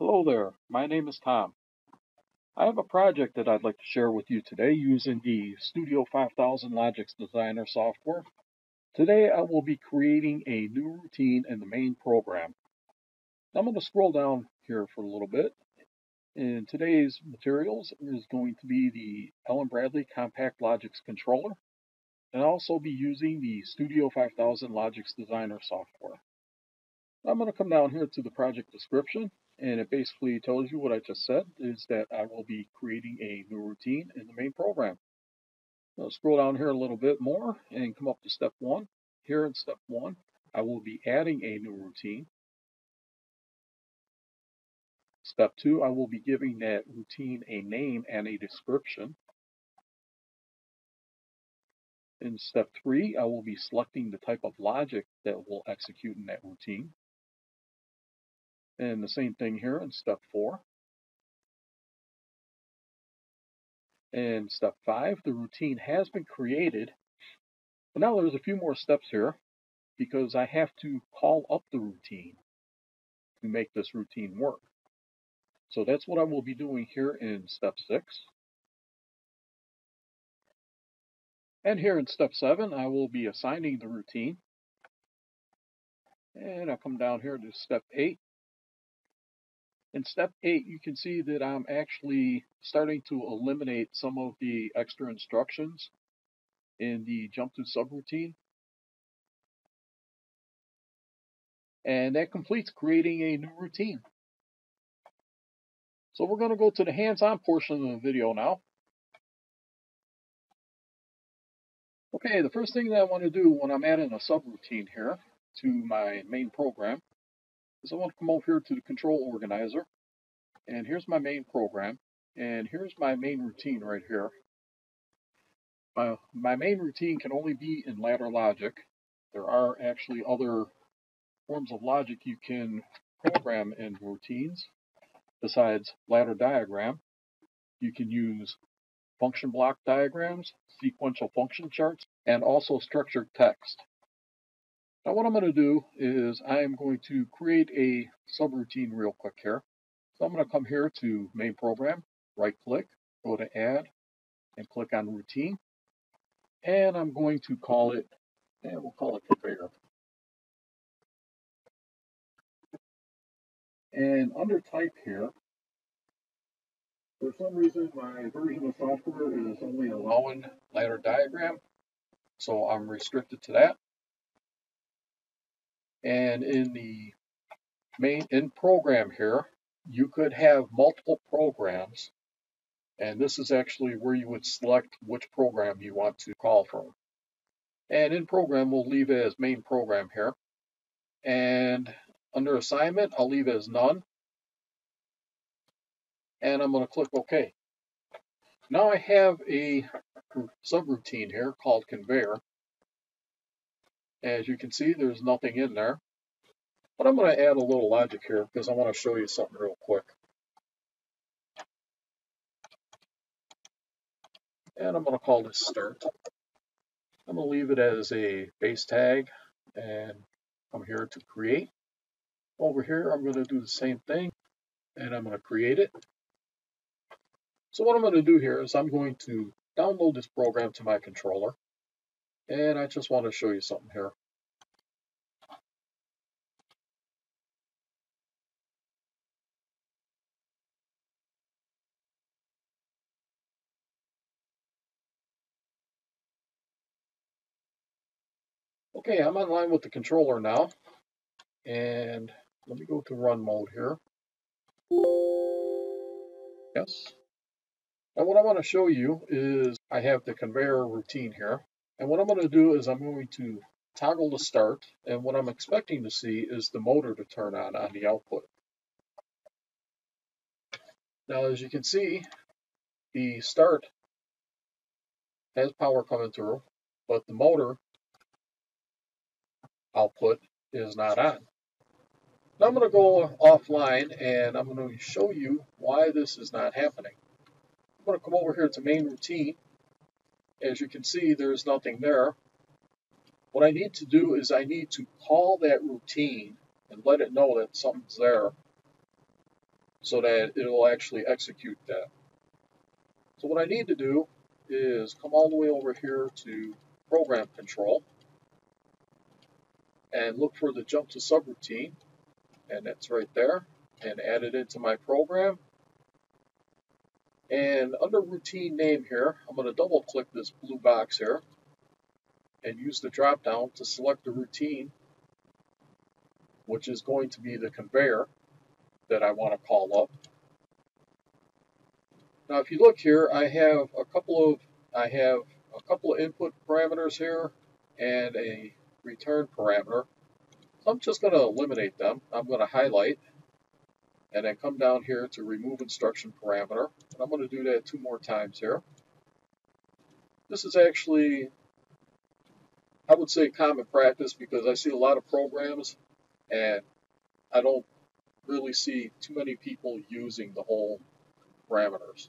Hello there, my name is Tom. I have a project that I'd like to share with you today using the Studio 5000 Logix Designer software. Today I will be creating a new routine in the main program. I'm going to scroll down here for a little bit. In today's materials is going to be the Allen Bradley Compact Logix Controller and I'll also be using the Studio 5000 Logix Designer software. I'm going to come down here to the project description and it basically tells you what I just said is that I will be creating a new routine in the main program. I'll scroll down here a little bit more and come up to step one. Here in step one, I will be adding a new routine. Step two, I will be giving that routine a name and a description. In step three, I will be selecting the type of logic that will execute in that routine. And the same thing here in step four. And step five, the routine has been created. But now there's a few more steps here because I have to call up the routine to make this routine work. So that's what I will be doing here in step six. And here in step seven, I will be assigning the routine. And I'll come down here to step eight in step 8, you can see that I'm actually starting to eliminate some of the extra instructions in the jump to subroutine. And that completes creating a new routine. So we're going to go to the hands-on portion of the video now. Okay, the first thing that I want to do when I'm adding a subroutine here to my main program is I want to come over here to the control organizer. And here's my main program. And here's my main routine right here. My, my main routine can only be in ladder logic. There are actually other forms of logic you can program in routines besides ladder diagram. You can use function block diagrams, sequential function charts, and also structured text. Now what I'm going to do is I am going to create a subroutine real quick here. So I'm going to come here to main program, right click, go to add, and click on routine. And I'm going to call it, and we'll call it conveyor. And under type here, for some reason my version of software is only allowing ladder diagram, so I'm restricted to that. And in the main in program here, you could have multiple programs. And this is actually where you would select which program you want to call from. And in program, we'll leave it as main program here. And under assignment, I'll leave it as none. And I'm going to click OK. Now I have a subroutine here called conveyor. As you can see, there's nothing in there. But I'm going to add a little logic here because I want to show you something real quick. And I'm going to call this start. I'm going to leave it as a base tag and I'm here to create. Over here, I'm going to do the same thing and I'm going to create it. So what I'm going to do here is I'm going to download this program to my controller and I just want to show you something here. Okay, I'm online with the controller now. And let me go to run mode here. Yes. And what I want to show you is I have the conveyor routine here. And what I'm going to do is I'm going to toggle the start, and what I'm expecting to see is the motor to turn on on the output. Now, as you can see, the start has power coming through, but the motor output is not on. Now I'm going to go offline and I'm going to show you why this is not happening. I'm going to come over here to main routine as you can see, there's nothing there. What I need to do is I need to call that routine and let it know that something's there. so that it'll actually execute that. So what I need to do is come all the way over here to program control and look for the jump to subroutine and that's right there and add it into my program and under routine name here I'm going to double click this blue box here and use the drop down to select the routine which is going to be the conveyor that I want to call up. Now if you look here I have a couple of I have a couple of input parameters here and a return parameter. So I'm just going to eliminate them. I'm going to highlight and then come down here to remove instruction parameter. And I'm going to do that two more times here. This is actually, I would say common practice because I see a lot of programs and I don't really see too many people using the whole parameters.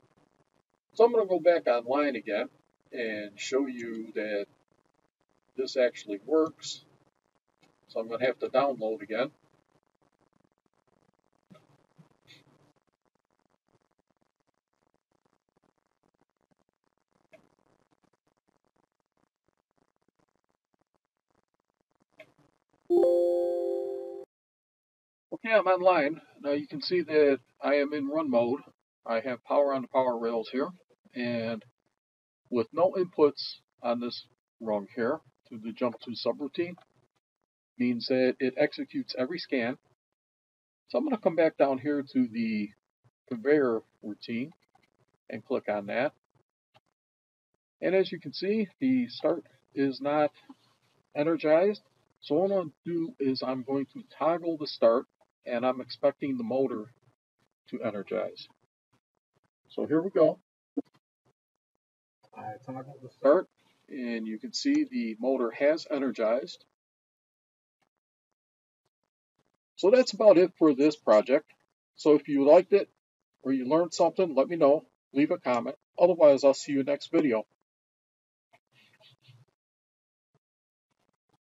So I'm going to go back online again and show you that this actually works. So I'm going to have to download again. Okay, I'm online. Now you can see that I am in run mode. I have power on the power rails here, and with no inputs on this rung here to the jump to subroutine, means that it executes every scan. So I'm going to come back down here to the conveyor routine and click on that. And as you can see, the start is not energized. So what I'm going to do is I'm going to toggle the start and I'm expecting the motor to energize. So here we go. I toggle the start and you can see the motor has energized. So that's about it for this project. So if you liked it or you learned something, let me know. Leave a comment. Otherwise, I'll see you next video.